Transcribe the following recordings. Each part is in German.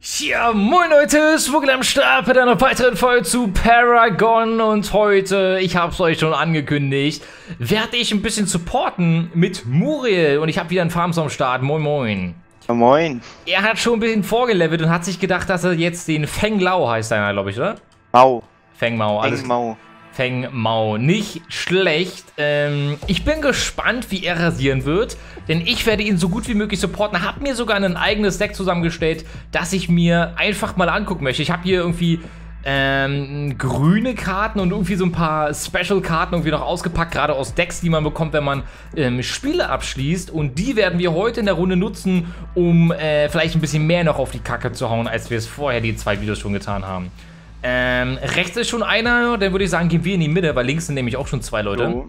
Ja, moin Leute, Smuggle am Start mit einer weiteren Folge zu Paragon und heute, ich hab's euch schon angekündigt, werde ich ein bisschen supporten mit Muriel und ich habe wieder einen Farms am Start. Moin moin. Ja, moin. Er hat schon ein bisschen vorgelevelt und hat sich gedacht, dass er jetzt den Feng Lao heißt einer, glaube ich, oder? Mau. Feng Mao, alles Feng Mau. Feng Mao. Nicht schlecht. Ähm, ich bin gespannt, wie er rasieren wird, denn ich werde ihn so gut wie möglich supporten. Hab mir sogar ein eigenes Deck zusammengestellt, das ich mir einfach mal angucken möchte. Ich habe hier irgendwie ähm, grüne Karten und irgendwie so ein paar Special-Karten irgendwie noch ausgepackt, gerade aus Decks, die man bekommt, wenn man ähm, Spiele abschließt. Und die werden wir heute in der Runde nutzen, um äh, vielleicht ein bisschen mehr noch auf die Kacke zu hauen, als wir es vorher die zwei Videos schon getan haben. Ähm, rechts ist schon einer, dann würde ich sagen, gehen wir in die Mitte, weil links sind nämlich auch schon zwei Leute. So,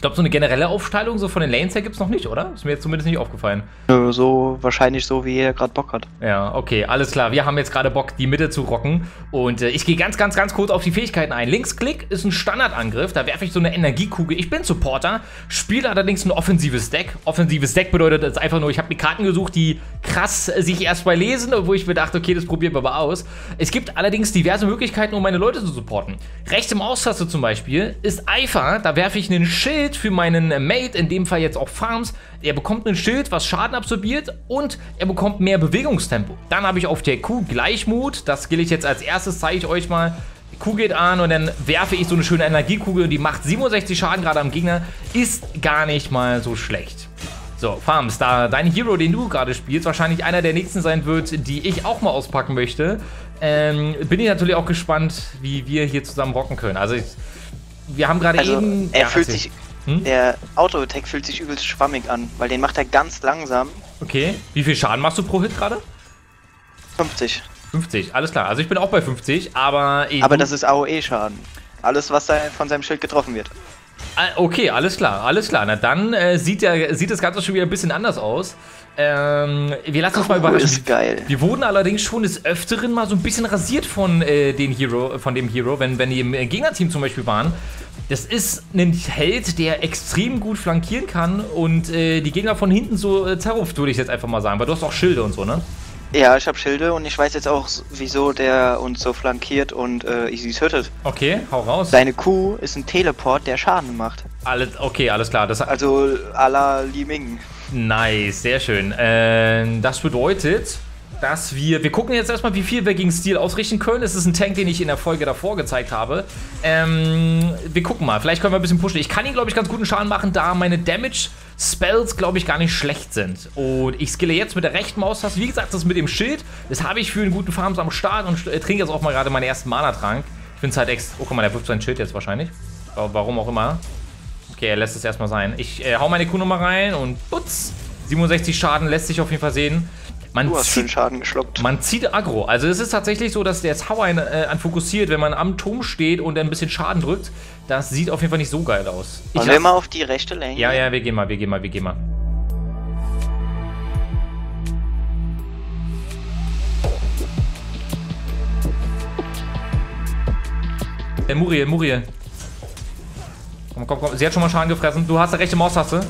Ich glaube, so eine generelle Aufteilung so von den Lanes her gibt es noch nicht, oder? Ist mir jetzt zumindest nicht aufgefallen. Nö, so wahrscheinlich so, wie er gerade Bock hat. Ja, okay, alles klar. Wir haben jetzt gerade Bock, die Mitte zu rocken. Und äh, ich gehe ganz, ganz, ganz kurz auf die Fähigkeiten ein. Linksklick ist ein Standardangriff. Da werfe ich so eine Energiekugel. Ich bin Supporter, spiele allerdings ein offensives Deck. Offensives Deck bedeutet jetzt einfach nur, ich habe mir Karten gesucht, die krass sich erst mal lesen, wo ich mir dachte, okay, das probieren wir mal aus. Es gibt allerdings diverse Möglichkeiten, um meine Leute zu supporten. Rechte Maustaste zum Beispiel ist Eifer. Da werfe ich einen Schild für meinen äh, Mate, in dem Fall jetzt auch Farms. Er bekommt ein Schild, was Schaden absorbiert und er bekommt mehr Bewegungstempo. Dann habe ich auf der Q Gleichmut. Das gilt ich jetzt als erstes, zeige ich euch mal. Die Kuh geht an und dann werfe ich so eine schöne Energiekugel und die macht 67 Schaden gerade am Gegner. Ist gar nicht mal so schlecht. So, Farms, da dein Hero, den du gerade spielst, wahrscheinlich einer der nächsten sein wird, die ich auch mal auspacken möchte, ähm, bin ich natürlich auch gespannt, wie wir hier zusammen rocken können. Also, ich, wir haben gerade Also, eben... er ja, fühlt erzähl. sich. Hm? Der Auto-Attack fühlt sich übelst schwammig an, weil den macht er ganz langsam. Okay, wie viel Schaden machst du pro Hit gerade? 50. 50, alles klar. Also ich bin auch bei 50, aber... Ich, Aber das ist AOE-Schaden. Alles, was von seinem Schild getroffen wird. Ah, Okay, alles klar, alles klar. Na dann äh, sieht, der, sieht das Ganze schon wieder ein bisschen anders aus. Ähm, wir lassen uns mal Cool, überraschen. ist geil. Wir wurden allerdings schon des Öfteren mal so ein bisschen rasiert von, äh, den Hero, von dem Hero, wenn, wenn die im äh, Gegnerteam zum Beispiel waren. Das ist ein Held, der extrem gut flankieren kann und äh, die Gegner von hinten so äh, zerruft, würde ich jetzt einfach mal sagen. Weil du hast auch Schilde und so, ne? Ja, ich habe Schilde und ich weiß jetzt auch, wieso der uns so flankiert und äh, Isis tötet. Okay, hau raus. Seine Kuh ist ein Teleport, der Schaden macht. Alles, okay, alles klar. Das, Also à la Li Ming. Nice, sehr schön. Ähm, das bedeutet, dass wir. Wir gucken jetzt erstmal, wie viel wir gegen Steel ausrichten können. Es ist ein Tank, den ich in der Folge davor gezeigt habe. Ähm, wir gucken mal. Vielleicht können wir ein bisschen pushen. Ich kann ihn, glaube ich, ganz guten Schaden machen, da meine Damage-Spells, glaube ich, gar nicht schlecht sind. Und ich skille jetzt mit der rechten Maustaste. Wie gesagt, das mit dem Schild. Das habe ich für einen guten Farms am Start und äh, trinke jetzt auch mal gerade meinen ersten Mana-Trank. Ich finde es halt ex. Oh, guck mal, der wirft sein Schild jetzt wahrscheinlich. Warum auch immer. Okay, er lässt es erstmal sein. Ich äh, hau meine Kuhnummer rein und putz. 67 Schaden lässt sich auf jeden Fall sehen. Man Du hast schön zieht, Schaden geschluckt. man zieht Aggro. Also es ist tatsächlich so, dass der Tower einen, äh, an fokussiert, wenn man am Turm steht und ein bisschen Schaden drückt. Das sieht auf jeden Fall nicht so geil aus. Ich Wollen wir lass- mal auf die rechte Lane? ja, ja, wir gehen mal, wir gehen mal, wir gehen mal. Der Muriel, Muriel. Komm, komm, komm. Sie hat schon mal Schaden gefressen. Du hast die rechte Maustaste.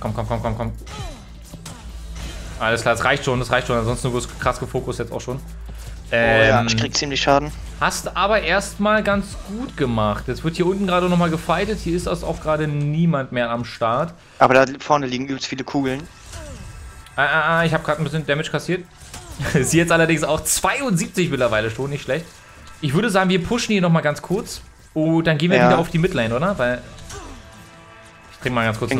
Komm, komm, komm, komm, komm. Alles klar, das reicht schon, das reicht schon. Ansonsten du wirst krass gefokust jetzt auch schon. Oh ja, Ähm, ich krieg ziemlich Schaden. Hast aber erstmal ganz gut gemacht. Jetzt wird hier unten gerade nochmal gefightet. Hier ist auch gerade niemand mehr am Start. Aber da vorne liegen übelst viele Kugeln. Ah, ah, ah, ich habe gerade ein bisschen Damage kassiert. Sie jetzt allerdings auch 72 mittlerweile schon, nicht schlecht. Ich würde sagen, wir pushen hier nochmal ganz kurz. Und dann gehen wir Ja. wieder auf die Midlane, oder? Weil. Ich trinke mal ganz kurz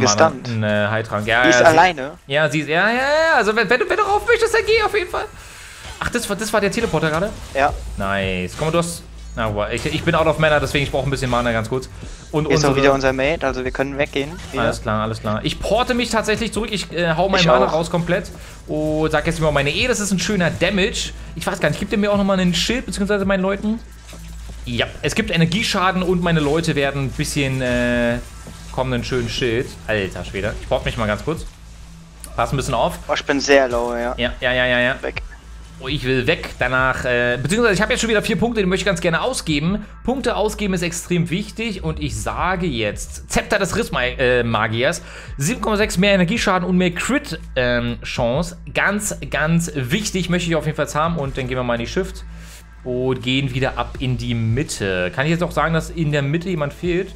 einen äh, Heiltrank. Ja, Die ist ja, sie- alleine. Ja, sie ist. Ja, ja, ja. Also, wenn, wenn, du, wenn du rauf möchtest, dann geh auf jeden Fall. Ach, das war, das war der Teleporter gerade? Ja. Nice. Komm, du hast. Na, ich, ich bin out of mana, deswegen ich brauche ein bisschen Mana ganz kurz. Und ist auch unsere- wieder unser Mate, also wir können weggehen. Wieder. Alles klar, alles klar. Ich porte mich tatsächlich zurück. Ich äh, hau mein Ich Mana auch. raus komplett. Und sag jetzt mal meine E. Das ist ein schöner Damage. Ich weiß gar nicht, gibt ihr mir auch nochmal einen Schild, beziehungsweise meinen Leuten? Ja, es gibt Energieschaden und meine Leute werden ein bisschen, äh, kommen einen schönen Schild. Alter Schwede. Ich porte mich mal ganz kurz. Pass ein bisschen auf. Oh, ich bin sehr low, ja. Ja, ja, ja, ja, ja. Weg. Oh, ich will weg. Danach, äh, beziehungsweise ich habe jetzt schon wieder vier Punkte, die möchte ich ganz gerne ausgeben. Punkte ausgeben ist extrem wichtig und ich sage jetzt, Zepter des Rissmagiers, äh, 7,6 mehr Energieschaden und mehr Crit-Chance. Ähm, ganz, ganz wichtig, möchte ich auf jeden Fall haben und dann gehen wir mal in die Shift und gehen wieder ab in die Mitte. Kann ich jetzt auch sagen, dass in der Mitte jemand fehlt?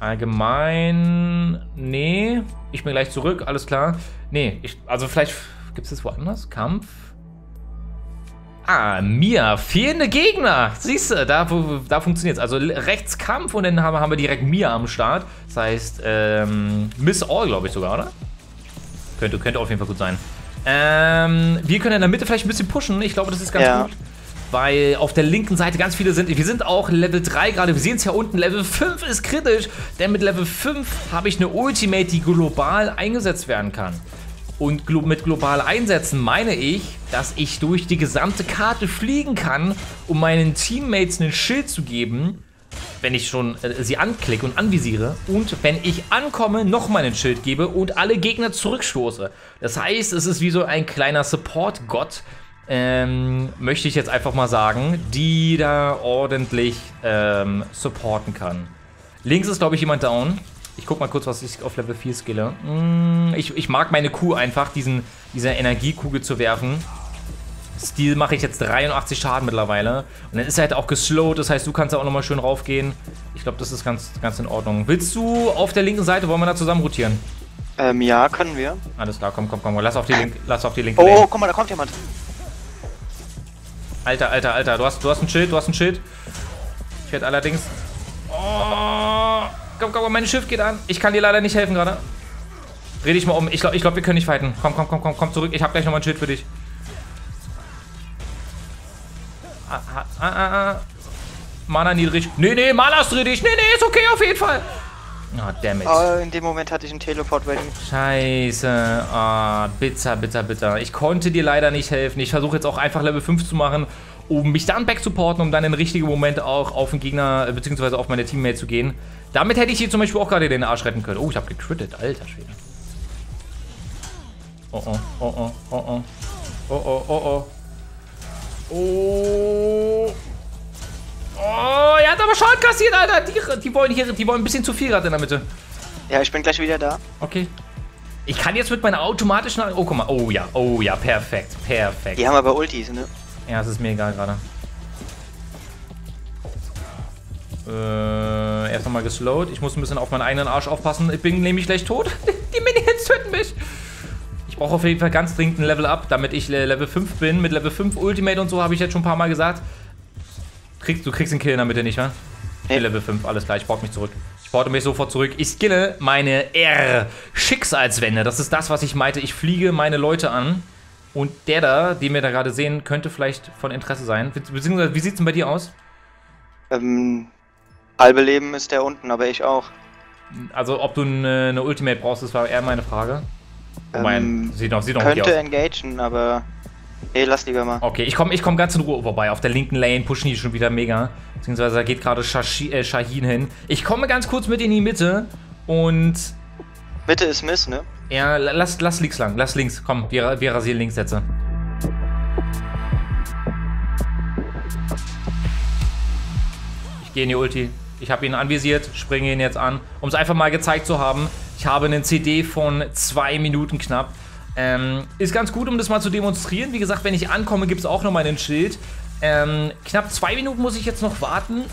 Allgemein, nee. Ich bin gleich zurück, alles klar. Nee, ich, also vielleicht Gibt es das woanders? Kampf? Ah, Mia. Fehlende Gegner. Siehst du, da, da funktioniert es. Also rechts Kampf und dann haben, haben wir direkt Mia am Start. Das heißt, ähm, Miss All, glaube ich sogar, oder? Könnte, könnte auf jeden Fall gut sein. Ähm, wir können in der Mitte vielleicht ein bisschen pushen. Ich glaube, das ist ganz ja. gut. Weil auf der linken Seite ganz viele sind. Wir sind auch Level 3 gerade. Wir sehen es ja unten. Level 5 ist kritisch. Denn mit Level 5 habe ich eine Ultimate, die global eingesetzt werden kann. Und mit global einsetzen meine ich, dass ich durch die gesamte Karte fliegen kann, um meinen Teammates einen Schild zu geben, wenn ich schon äh, sie anklicke und anvisiere. Und wenn ich ankomme, noch meinen Schild gebe und alle Gegner zurückstoße. Das heißt, es ist wie so ein kleiner Support-Gott, ähm, möchte ich jetzt einfach mal sagen, die da ordentlich ähm, supporten kann. Links ist, glaube ich, jemand down. Ich guck mal kurz, was ich auf Level 4 skille. Hm, ich, ich mag meine Kuh einfach, diesen, diese Energiekugel zu werfen. Stil mache ich jetzt 83 Schaden mittlerweile. Und dann ist er halt auch geslowt, das heißt, du kannst da auch nochmal schön raufgehen. Ich glaube, das ist ganz, ganz in Ordnung. Willst du auf der linken Seite, wollen wir da zusammen rotieren? Ähm, ja, können wir. Alles klar, komm, komm, komm. Lass auf die, link, lass auf die linke Oh, Lane. guck mal, da kommt jemand. Alter, Alter, Alter, du hast, du hast ein Schild, du hast ein Schild. Ich werde allerdings... Oh... Komm, komm, mein Schiff geht an. Ich kann dir leider nicht helfen gerade. Dreh dich mal um. Ich glaube, ich glaub, wir können nicht fighten. Komm, komm, komm, komm, komm zurück. Ich habe gleich nochmal ein Schild für dich. Ah, ah, ah, ah. Mana niedrig. Nee, nee, Mana ist niedrig. Nee, nee, ist okay auf jeden Fall. Oh, dammit. Oh, in dem Moment hatte ich einen Teleport ready. Scheiße. Ah, oh, bitter, bitter, bitter. Ich konnte dir leider nicht helfen. Ich versuche jetzt auch einfach Level 5 zu machen um mich dann backsupporten, um dann im richtigen Moment auch auf den Gegner bzw. auf meine Teammates zu gehen. Damit hätte ich hier zum Beispiel auch gerade den Arsch retten können. Oh, ich habe gecrittet, alter Schwede. Oh oh, oh oh, oh oh. Oh oh, oh oh. Oh. Oh, er hat aber Schaden kassiert, Alter. Die, die, wollen hier, die wollen ein bisschen zu viel gerade in der Mitte. Ja, ich bin gleich wieder da. Okay. Ich kann jetzt mit meiner automatischen... Oh, guck mal. Oh ja, oh ja, perfekt, perfekt. Die haben aber Ultis, ne? Ja, es ist mir egal gerade. Äh, erst nochmal geslowt. Ich muss ein bisschen auf meinen eigenen Arsch aufpassen. Ich bin nämlich gleich tot. Die Minions töten mich. Ich brauche auf jeden Fall ganz dringend ein Level Up, damit ich Level 5 bin. Mit Level 5 Ultimate und so habe ich jetzt schon ein paar Mal gesagt. Kriegst, du kriegst den Kill in der Mitte nicht, wa? Nee. Level 5, alles klar, ich porte mich zurück. Ich porte mich sofort zurück. Ich skille meine R-Schicksalswende. Das ist das, was ich meinte. Ich fliege meine Leute an. Und der da, den wir da gerade sehen, könnte vielleicht von Interesse sein. Beziehungsweise, wie sieht es denn bei dir aus? Ähm, halbe Leben ist der unten, aber ich auch. Also, ob du eine, eine Ultimate brauchst, das war eher meine Frage. Oh mein, sieht noch, sieht noch könnte engagen, aber Nee, lass lieber mal. Okay, ich komme ich komm ganz in Ruhe vorbei. Auf der linken Lane pushen die schon wieder mega. Beziehungsweise da geht gerade äh, Shahin hin. Ich komme ganz kurz mit in die Mitte und... Mitte ist Miss, ne? Ja, lass, lass links lang. Lass links. Komm, wir, wir rasieren links jetzt. Ich gehe in die Ulti. Ich habe ihn anvisiert, springe ihn jetzt an, um es einfach mal gezeigt zu haben. Ich habe einen CD von zwei Minuten knapp. Ähm, ist ganz gut, um das mal zu demonstrieren. Wie gesagt, wenn ich ankomme, gibt es auch noch mal ein Schild. Ähm, knapp zwei Minuten muss ich jetzt noch warten.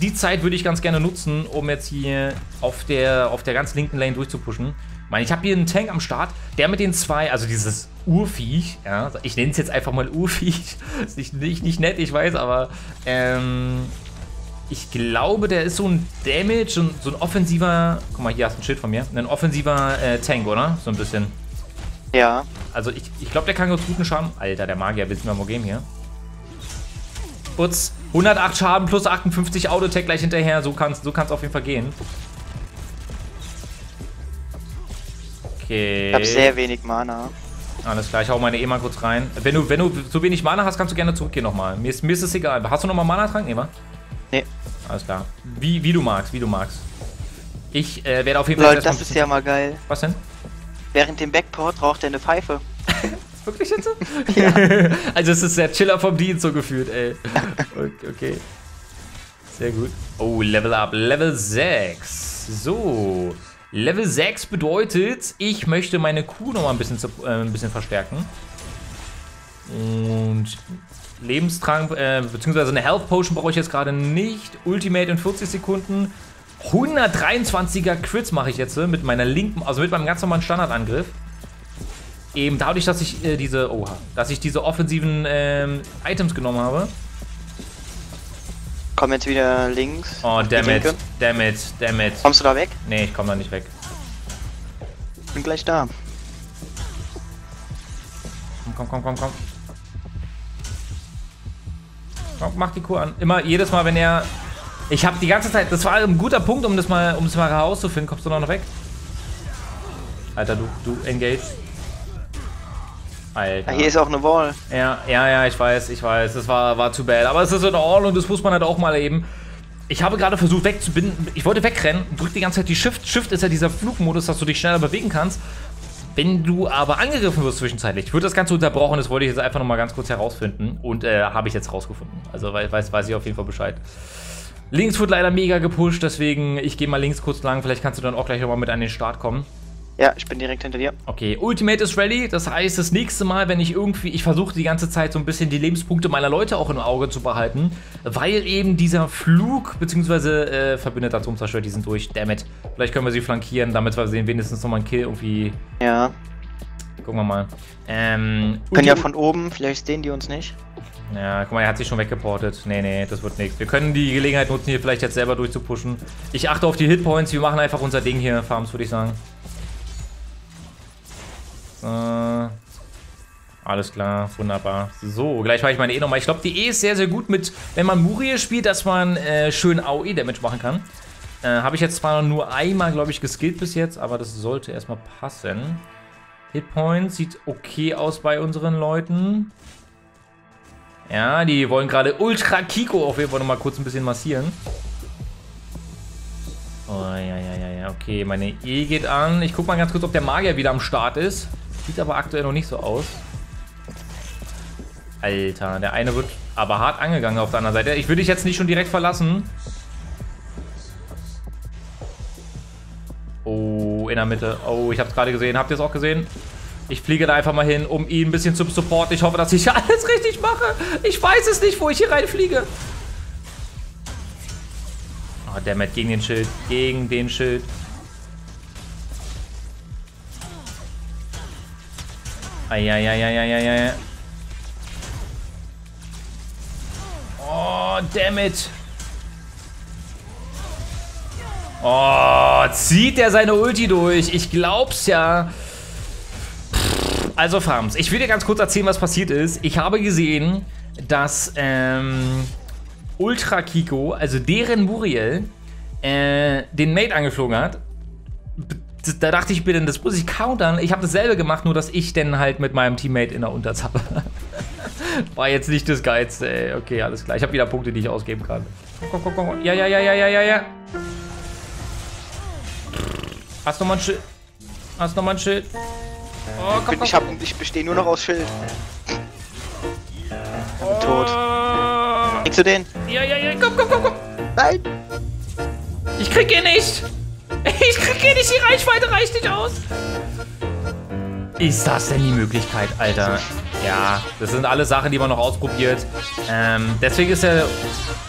Die Zeit würde ich ganz gerne nutzen, um jetzt hier auf der, auf der ganz linken Lane durchzupushen meine, ich habe hier einen Tank am Start, der mit den zwei, also dieses Urviech, ja, ich nenne es jetzt einfach mal Urviech, ist nicht, nicht, nicht nett, ich weiß, aber ähm, ich glaube, der ist so ein Damage und so ein offensiver, guck mal, hier hast du ein Schild von mir, ein offensiver äh, Tank, oder? So ein bisschen. Ja. Also ich, ich glaube, der kann ganz guten Schaden. Alter, der Magier, willst du mal geben hier? Putz, 108 Schaden plus 58 Autotech gleich hinterher, so kann es so kann's auf jeden Fall gehen. Okay. Ich habe sehr wenig Mana. Alles klar, ich hau meine E mal kurz rein. Wenn du, wenn du so wenig Mana hast, kannst du gerne zurückgehen nochmal. Mir ist, mir ist es egal. Hast du nochmal Mana-Trank? Wa? Nee. Alles klar. Wie, wie du magst, wie du magst. Ich äh, werde auf jeden Fall... Leute, das ist ja mal geil. Was denn? Während dem Backport raucht er eine Pfeife. Wirklich jetzt? Ja. also es ist der Chiller vom Dienst so gefühlt, ey. Okay. Sehr gut. Oh, Level Up. Level 6. So. Level 6 bedeutet, ich möchte meine Kuh noch mal ein bisschen, äh, ein bisschen verstärken. Und Lebenstrank, äh, beziehungsweise eine Health Potion brauche ich jetzt gerade nicht. Ultimate in 40 Sekunden. 123er Crits mache ich jetzt äh, mit meiner linken, also mit meinem ganz normalen Standardangriff. Eben dadurch, dass ich äh, diese, oha, dass ich diese offensiven ähm, Items genommen habe. Komm jetzt wieder links. Oh, dammit, dammit, dammit. Kommst du da weg? Nee, ich komm da nicht weg. Bin gleich da. Komm, komm, komm, komm. Komm, mach die Kuh an. Immer, jedes Mal, wenn er... Ich habe die ganze Zeit... Das war ein guter Punkt, um das mal, um das mal herauszufinden. Kommst du noch weg? Alter, du, du engage. Alter. Hier ist auch eine Wall. Ja, ja, ja, ich weiß, ich weiß. Das war, war zu bad. Aber es ist in All und das muss man halt auch mal eben. Ich habe gerade versucht wegzubinden. Ich wollte wegrennen, drück die ganze Zeit die Shift. Shift ist ja dieser Flugmodus, dass du dich schneller bewegen kannst. Wenn du aber angegriffen wirst zwischenzeitlich, wird das Ganze unterbrochen. Das wollte ich jetzt einfach nochmal ganz kurz herausfinden. Und äh, habe ich jetzt rausgefunden. Also weiß, weiß ich auf jeden Fall Bescheid. Links wird leider mega gepusht, deswegen ich gehe mal links kurz lang. Vielleicht kannst du dann auch gleich nochmal mit an den Start kommen. Ja, ich bin direkt hinter dir. Okay, Ultimate ist ready. Das heißt, das nächste Mal, wenn ich irgendwie, ich versuche die ganze Zeit so ein bisschen die Lebenspunkte meiner Leute auch im Auge zu behalten, weil eben dieser Flug, beziehungsweise äh, Verbündeter Atom zerstört, die sind durch. Dammit. Vielleicht können wir sie flankieren, damit wir sehen, wenigstens nochmal einen Kill irgendwie. Ja. Gucken wir mal. Ähm, können ja von oben, vielleicht sehen die uns nicht. Ja, guck mal, er hat sich schon weggeportet. Nee, nee, das wird nichts. Wir können die Gelegenheit nutzen, hier vielleicht jetzt selber durchzupushen. Ich achte auf die Hitpoints. Wir machen einfach unser Ding hier, Farms, würde ich sagen. Äh, alles klar, wunderbar. So, gleich mache ich meine E nochmal. Ich glaube, die E ist sehr, sehr gut mit, wenn man Murie spielt, dass man äh, schön AOE-Damage machen kann. Äh, Habe ich jetzt zwar nur einmal, glaube ich, geskillt bis jetzt, aber das sollte erstmal passen. Hitpoint sieht okay aus bei unseren Leuten. Ja, die wollen gerade Ultra Kiko auf jeden Fall nochmal kurz ein bisschen massieren. Oh, ja, ja, ja, ja, okay, meine E geht an. Ich guck mal ganz kurz, ob der Magier wieder am Start ist. Sieht aber aktuell noch nicht so aus. Alter, der eine wird aber hart angegangen auf der anderen Seite. Ich würde dich jetzt nicht schon direkt verlassen. Oh, in der Mitte. Oh, ich habe es gerade gesehen. Habt ihr es auch gesehen? Ich fliege da einfach mal hin, um ihn ein bisschen zu supporten. Ich hoffe, dass ich alles richtig mache. Ich weiß es nicht, wo ich hier reinfliege. Oh, dammit, gegen den Schild. Gegen den Schild. Eieieiei. Oh, damn it. Oh, zieht er seine Ulti durch? Ich glaub's ja. Also Farms, ich will dir ganz kurz erzählen, was passiert ist. Ich habe gesehen, dass ähm, Ultra Kiko, also deren Muriel, äh, den Mate angeflogen hat da dachte ich mir dann, das muss ich countern. Ich habe dasselbe gemacht, nur dass ich dann halt mit meinem Teammate in der Unterzahl war. jetzt nicht das Geilste, ey. Okay, alles klar. Ich habe wieder Punkte, die ich ausgeben kann. Komm, komm, komm. Ja, ja, ja, ja, ja, ja, ja. Hast du noch mal ein Schild? Hast du noch mal ein Schild? Oh, komm, komm, ich, hab, ich bestehe nur noch aus Schild. Oh. Tot. Kriegst du den? Ja, ja, ja. Komm, komm, komm, komm. Nein. Ich krieg ihn nicht. Ich krieg hier nicht, die Reichweite reicht nicht aus. Ist das denn die Möglichkeit, Alter? Ja, das sind alle Sachen, die man noch ausprobiert. Ähm, deswegen ist er...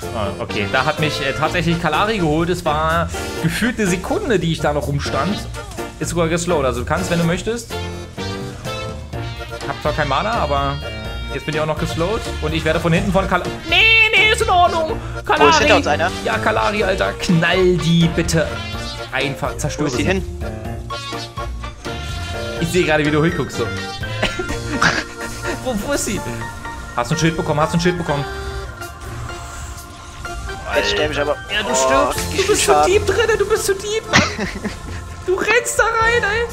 Oh, okay, da hat mich äh, tatsächlich Kalari geholt. Es war gefühlt eine Sekunde, die ich da noch rumstand. Ist sogar geslowt. Also du kannst, wenn du möchtest. Zwar kein Mana, aber jetzt bin ich auch noch geslowt. Und ich werde von hinten von Kalari... Nee, nee, ist in Ordnung. Kalari. Oh, ist hinter uns einer? Ja, Kalari, Alter. Knall die bitte einfach zerstören. Wo ist die hin? Ich sehe gerade, wie du hinguckst. So. wo, wo ist sie? Hast du ein Schild bekommen? Hast du ein Schild bekommen? Jetzt sterbe ich aber. Ja, du oh, stirbst. Du bist zu deep drin, du bist zu deep, Mann. du rennst da rein, ey.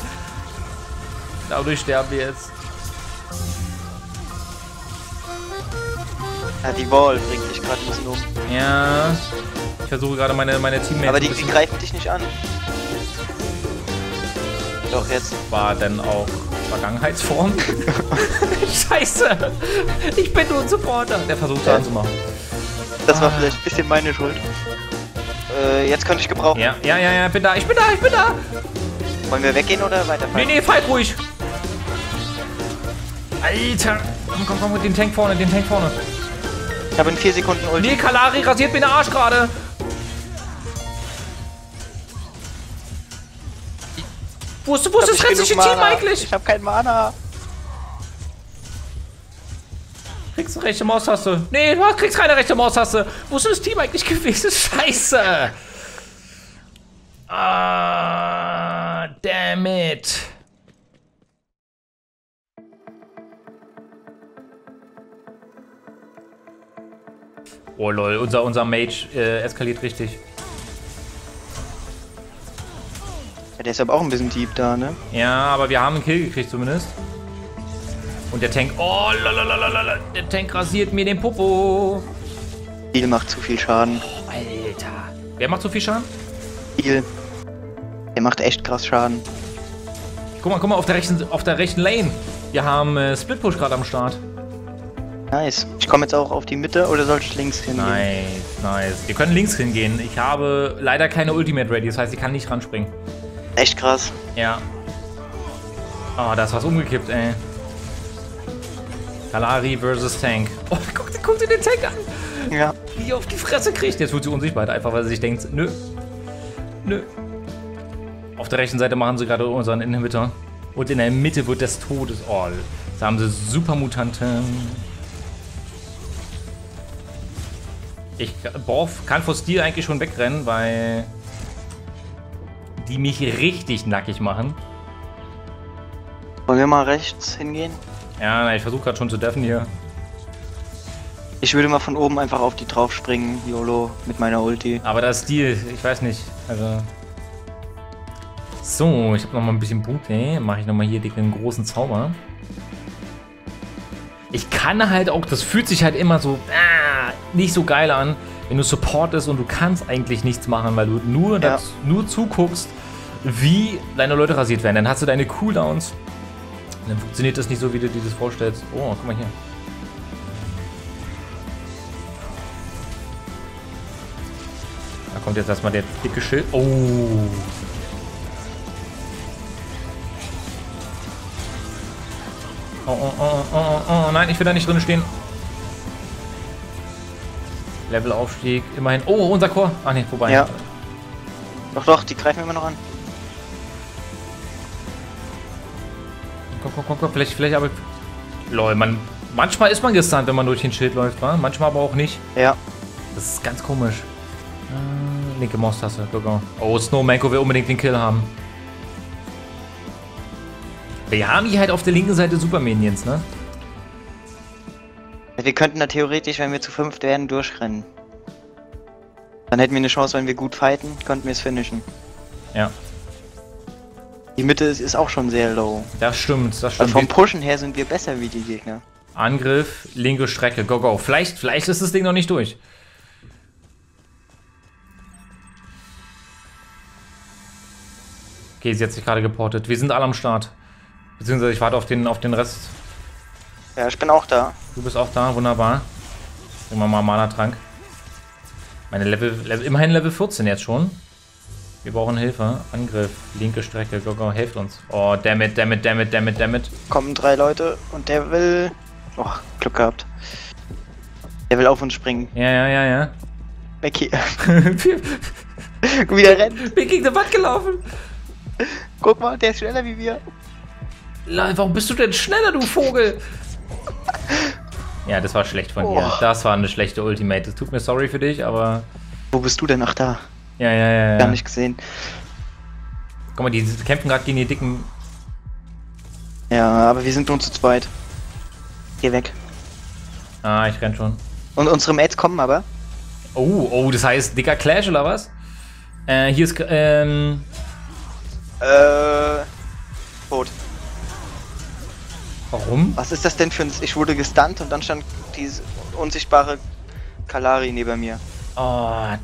Dadurch sterben wir jetzt. Ja, die Wall bringt mich gerade ein bisschen um. Ja versuche gerade meine, meine Teammates. Aber die, die greifen dich nicht an. Doch, jetzt. War dann auch Vergangenheitsform. Scheiße. Ich bin nur ein Supporter. Der versucht Ja. ja. zu machen. Das war Ah. vielleicht ein bisschen meine Schuld. Äh, jetzt könnte ich gebrauchen. Ja, ja, ja, ja, bin da, ich bin da, ich bin da. Wollen wir weggehen oder weiterfahren? Nee, nee, fight ruhig. Alter. Komm, komm, komm, den Tank vorne, den Tank vorne. Ich habe in vier Sekunden Ulti. Nee, Kalari rasiert mir den Arsch gerade. Wo ist, wo ist das restliche Team eigentlich? Ich habe kein Mana. Kriegst du rechte Maustaste? Nee, du kriegst keine rechte Maustaste. Wo ist das Team eigentlich gewesen? Scheiße. Ah, damn it. Oh lol, unser, unser Mage äh, eskaliert richtig. Ja, der ist aber auch ein bisschen deep da, ne? Ja, aber wir haben einen Kill gekriegt zumindest. Und der Tank. Oh, lalalala, der Tank rasiert mir den Popo. Heal macht zu viel Schaden. Alter. Wer macht so viel Schaden? Heal. Der macht echt krass Schaden. Guck mal, guck mal, auf der rechten, auf der rechten Lane. Wir haben äh, Split Push gerade am Start. Nice. Ich komme jetzt auch auf die Mitte oder soll ich links hingehen? Nice, nice. Wir können links hingehen. Ich habe leider keine Ultimate ready, das heißt, ich kann nicht ranspringen. Echt krass. Ja. Oh, da ist was umgekippt, ey. Kalari versus Tank. Oh, guck, guck dir den Tank an. Ja. Wie auf die Fresse kriegt. Jetzt wird sie unsichtbar, einfach weil sie sich denkt, nö. Nö. Auf der rechten Seite machen sie gerade unseren Inhibitor. Und in der Mitte wird des Todes. Oh, da haben sie Supermutanten. Ich boah, kann vor Stil eigentlich schon wegrennen, weil die mich richtig nackig machen. Wollen wir mal rechts hingehen? Ja, na, ich versuche gerade schon zu deffen hier. Ich würde mal von oben einfach auf die drauf springen, YOLO, mit meiner Ulti. Aber das Stil, ich weiß nicht. Also. So, ich habe noch mal ein bisschen Punkte. Mache ich noch mal hier den großen Zauber. Ich kann halt auch, das fühlt sich halt immer so ah, nicht so geil an, wenn du Support ist und du kannst eigentlich nichts machen, weil du nur, Ja. das, nur zuguckst, wie deine Leute rasiert werden. Dann hast du deine Cooldowns. Dann funktioniert das nicht so, wie du dir das vorstellst. Oh, guck mal hier. Da kommt jetzt erstmal der dicke Schild. Oh. Oh, oh, oh, oh, oh, oh, nein, ich will da nicht drin stehen. Levelaufstieg, immerhin. Oh, unser Chor. Ach nee, vorbei. Ja. Doch, doch, die greifen immer noch an. Komm, komm, komm, komm, vielleicht, vielleicht aber. Lol, man. Manchmal ist man gestunt, wenn man durch den Schild läuft, wa? Manchmal aber auch nicht. Ja. Das ist ganz komisch. Äh, linke Maustaste, go. Oh, Snowmanko will unbedingt den Kill haben. Wir haben hier halt auf der linken Seite Super Minions, ne? Wir könnten da theoretisch, wenn wir zu fünft werden, durchrennen. Dann hätten wir eine Chance, wenn wir gut fighten, könnten wir es finishen. Ja, Die Mitte ist, ist auch schon sehr low. das stimmt, das Also stimmt. vom Pushen her sind wir besser wie die Gegner. Angriff, linke Strecke, go, go. Vielleicht, vielleicht ist das Ding noch nicht durch. Okay, sie hat sich gerade geportet. Wir sind alle am Start. Beziehungsweise ich warte auf den, auf den Rest. Ja, ich bin auch da. Du bist auch da, wunderbar. Wir mal Mana-Trank. Meine Level, Level, immerhin Level 14 jetzt schon. Wir brauchen Hilfe. Angriff, linke Strecke, go, go, helft uns. Oh, dammit, dammit, dammit, dammit, dammit. Kommen drei Leute und der will. Oh, Glück gehabt. Der will auf uns springen. Ja, ja, ja, ja. Weg hier. Wieder rennt. wir gegen die Wand gelaufen. Guck mal, der ist schneller wie wir. Lol, Warum bist du denn schneller, du Vogel? Ja, das war schlecht von dir. Oh. Das war eine schlechte Ultimate. Es tut mir sorry für dich, aber. Wo bist du denn? Ach da. Ja, ja, ja. Gar ja. nicht gesehen. Guck mal, die kämpfen gerade gegen die dicken. Ja, aber wir sind nur zu zweit. Geh weg. Ah, ich renn schon. Und unsere Mates kommen aber. Oh, oh, das heißt dicker Clash oder was? Äh, hier ist. Ähm. Äh. Tot. Warum? Was ist das denn für ein. Ich wurde gestunt und dann stand diese unsichtbare Kalari neben mir. Oh,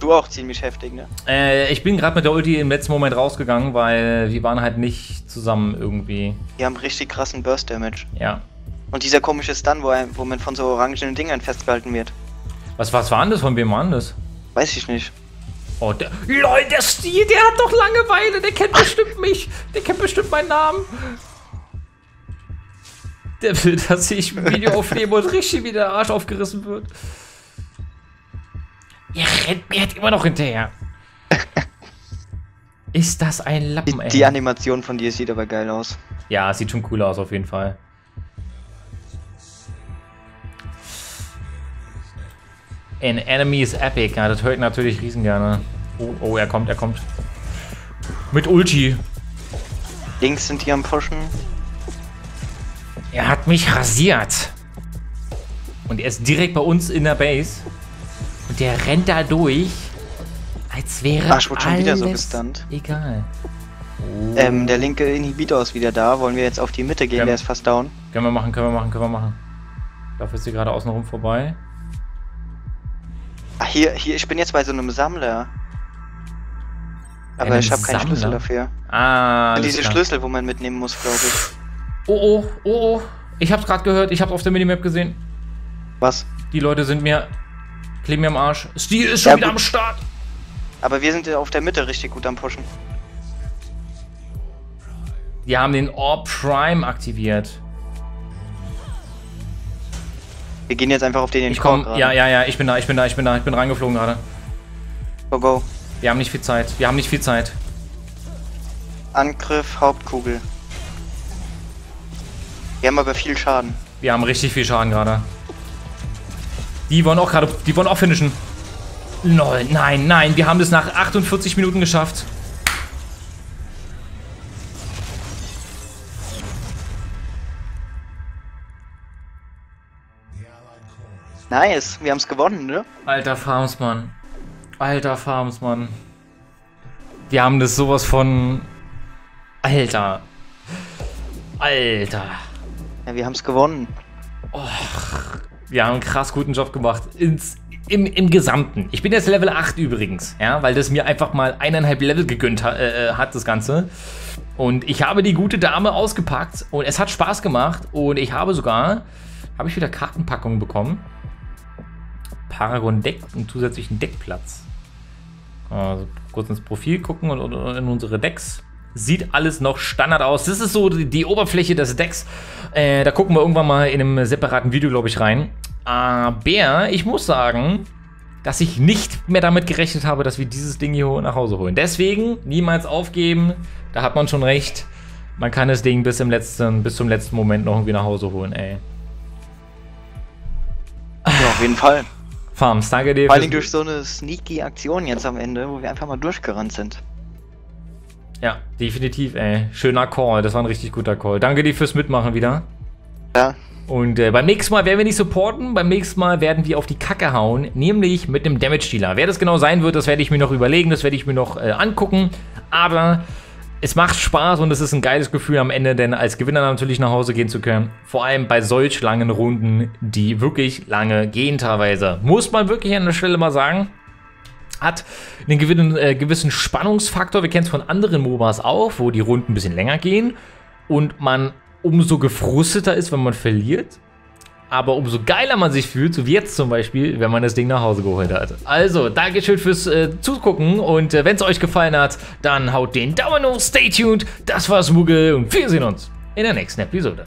Du auch ziemlich heftig, ne? Äh, ich bin gerade mit der Ulti im letzten Moment rausgegangen, weil wir waren halt nicht zusammen irgendwie. Die haben richtig krassen Burst Damage. Ja. Und dieser komische Stun, wo, er, wo man von so orangenen Dingern festgehalten wird. Was, was war denn das? Von wem war denn das? Weiß ich nicht. Oh, der. LOL, der Stil, der hat doch Langeweile. Der kennt bestimmt mich. Der kennt bestimmt meinen Namen. Der will, dass ich ein Video aufnehme und richtig wie der Arsch aufgerissen wird. Ihr rennt mir jetzt immer noch hinterher. Ist das ein Lappen, Die, ey? die Animation von dir sieht aber geil aus. Ja, sieht schon cool aus, auf jeden Fall. An enemy is epic. Ja, das ich natürlich riesen gerne. Oh, oh, er kommt, er kommt. Mit Ulti. Links sind die am Pushen. Er hat mich rasiert. Und er ist direkt bei uns in der Base. Und der rennt da durch, als wäre Ach, ich wurde schon wieder so gestunt. Egal. Oh. Ähm, der linke Inhibitor ist wieder da. Wollen wir jetzt auf die Mitte gehen? Der ist fast down. Können wir machen, können wir machen, können wir machen. Dafür ist sie gerade außen rum vorbei. Ach, hier, hier, ich bin jetzt bei so einem Sammler. Aber Einem ich habe keinen? Schlüssel dafür. Ah, Diese klar. Schlüssel, wo man mitnehmen muss, glaube ich. Oh, oh, oh, oh. Ich hab's gerade gehört, ich hab's auf der Minimap gesehen. Was? Die Leute sind mir. kleben mir am Arsch. Steel ist schon Ja, wieder gut. am Start. Aber wir sind auf der Mitte richtig gut am Pushen. Die haben den Orb Prime aktiviert. Wir gehen jetzt einfach auf den den Ich Core komm, gerade. ja, ja, ja, ich bin da, ich bin da, ich bin da, ich bin reingeflogen gerade. Go, go. Wir haben nicht viel Zeit. Wir haben nicht viel Zeit. Angriff, Hauptkugel. Wir haben aber viel Schaden. Wir haben richtig viel Schaden gerade. Die wollen auch gerade, die wollen auch finishen. Lol, nein, nein, wir haben das nach 48 Minuten geschafft. Nice, wir haben es gewonnen, ne? Alter Farmsmann. Alter Farmsmann. Wir haben das sowas von. Alter. Alter. Ja, wir haben es gewonnen. Wir haben einen krass guten Job gemacht. Ins, im, Im Gesamten. Ich bin jetzt Level 8 übrigens, ja, weil das mir einfach mal eineinhalb Level gegönnt ha äh, äh, hat, das Ganze. Und ich habe die gute Dame ausgepackt und es hat Spaß gemacht und ich habe sogar, habe ich wieder Kartenpackungen bekommen. Paragon Deck und zusätzlichen Deckplatz. Also kurz ins Profil gucken und in unsere Decks. Sieht alles noch Standard aus. Das ist so die, die Oberfläche des Decks. Äh, da gucken wir irgendwann mal in einem separaten Video, glaube ich, rein. Aber ich muss sagen, dass ich nicht mehr damit gerechnet habe, dass wir dieses Ding hier nach Hause holen. Deswegen niemals aufgeben. Da hat man schon recht. Man kann das Ding bis, im letzten, bis zum letzten Moment noch irgendwie nach Hause holen, ey. Ja, auf jeden Fall. Farms, danke dir. Vor allem durch so eine sneaky Aktion jetzt am Ende, wo wir einfach mal durchgerannt sind. Ja, definitiv, ey. Schöner Call. Das war ein richtig guter Call. Danke dir fürs Mitmachen wieder. Ja, Und äh, beim nächsten Mal werden wir nicht supporten, beim nächsten Mal werden wir auf die Kacke hauen, nämlich mit einem Damage Dealer. Wer das genau sein wird, das werde ich mir noch überlegen, das werde ich mir noch äh, angucken. Aber es macht Spaß und es ist ein geiles Gefühl am Ende, denn als Gewinner natürlich nach Hause gehen zu können. Vor allem bei solch langen Runden, die wirklich lange gehen teilweise. Muss man wirklich an der Stelle mal sagen. Hat einen gewissen, äh, gewissen Spannungsfaktor. Wir kennen es von anderen MOBAs auch, wo die Runden ein bisschen länger gehen und man umso gefrusteter ist, wenn man verliert. Aber umso geiler man sich fühlt, so wie jetzt zum Beispiel, wenn man das Ding nach Hause geholt hat. Also, Dankeschön fürs äh, Zugucken und äh, wenn es euch gefallen hat, dann haut den Daumen hoch, stay tuned. Das war's, Muggel und wir sehen uns in der nächsten Episode.